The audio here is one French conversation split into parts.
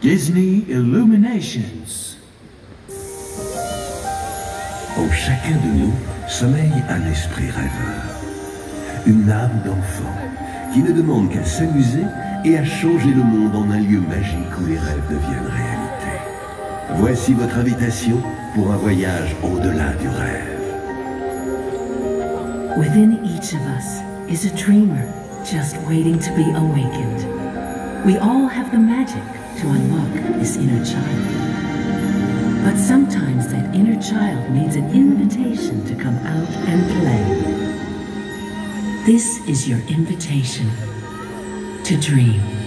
Disney Illuminations. En chacun de nous sommeille un esprit rêveur. Une âme d'enfant qui ne demande qu'à s'amuser et à changer le monde en un lieu magique où les rêves deviennent réalité. Voici votre invitation pour un voyage au-delà du rêve. Within each of us is a dreamer just waiting to be awakened. We all have the magic to unlock this inner child. But sometimes that inner child needs an invitation to come out and play. This is your invitation to dream.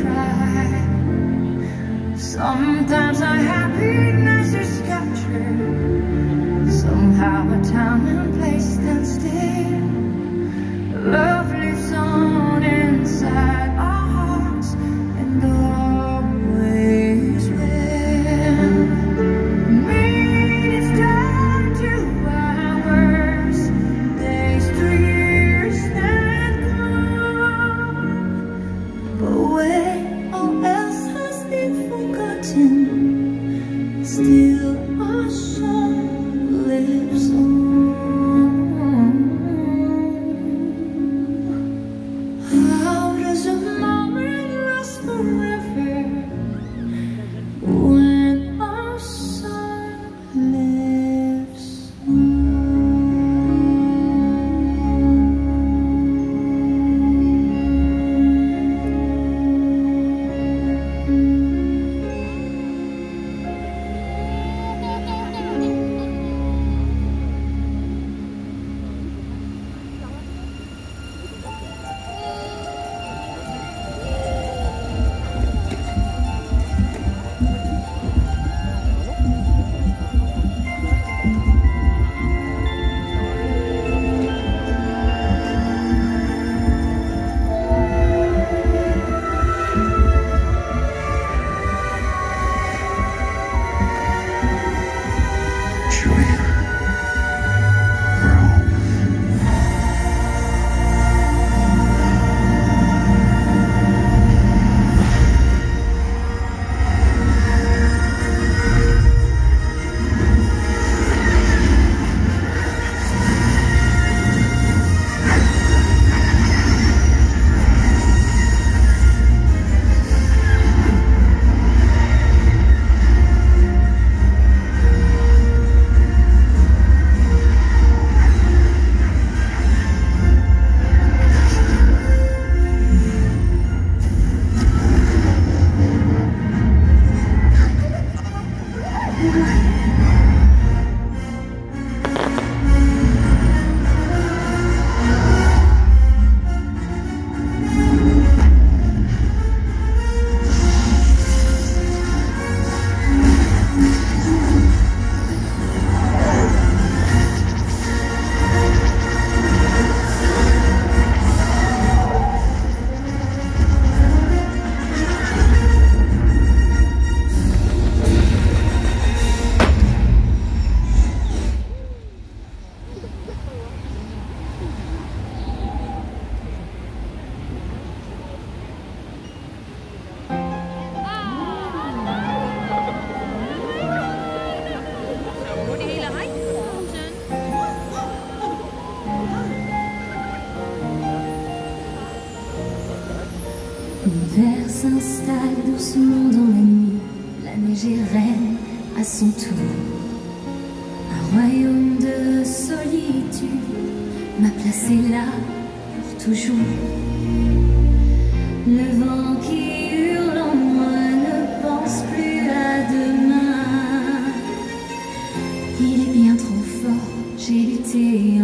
Try. Sometimes our happiness is captured. Somehow a time L'hiver s'installe doucement dans la nuit, la neige est reine à son tour. Un royaume de solitude m'a placé là pour toujours. Le vent qui hurle en moi ne pense plus à demain. Il est bien trop fort, j'ai lutté